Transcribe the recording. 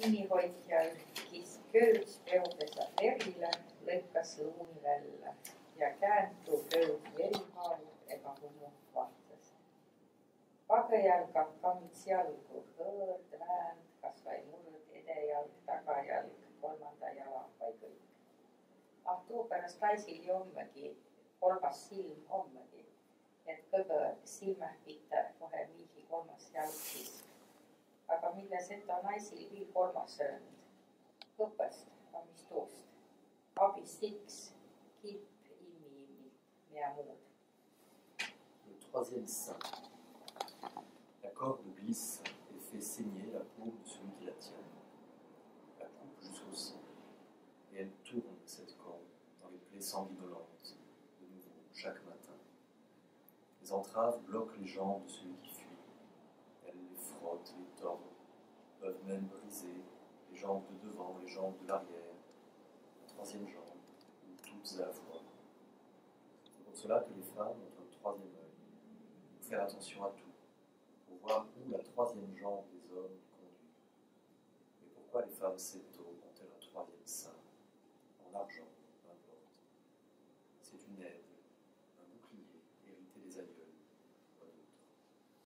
Kinnihoidja lükkis köös peopesa verile, lõikas luuni välja ja käändu köös veri haarub ega hullunud vahtest. pagejal kakkamits jalgu, hõõrd, väänd, kas või murd, edejalg, tagajalg, kolmanda jala või kõik. ah, tuupärast naisil ei ommegi, kolmas silm ommegi, et kõige silmeh pihta kohe viisi kolmas jalg sisse. Mille troisième sein. La corde glisse et fait saigner la paume de celui qui la tient. La coupe jusqu'au sang. Et elle tourne cette corde dans les plaies sanguinolentes, de nouveau, chaque matin. Les entraves bloquent les jambes de celui qui les jambes de devant, les jambes de l'arrière, la troisième jambe, ou toutes à la fois. C'est pour cela que les femmes ont un troisième œil, pour faire attention à tout, pour voir où la troisième jambe des hommes conduit. Mais pourquoi les femmes septo ont-elles un troisième sein, en argent,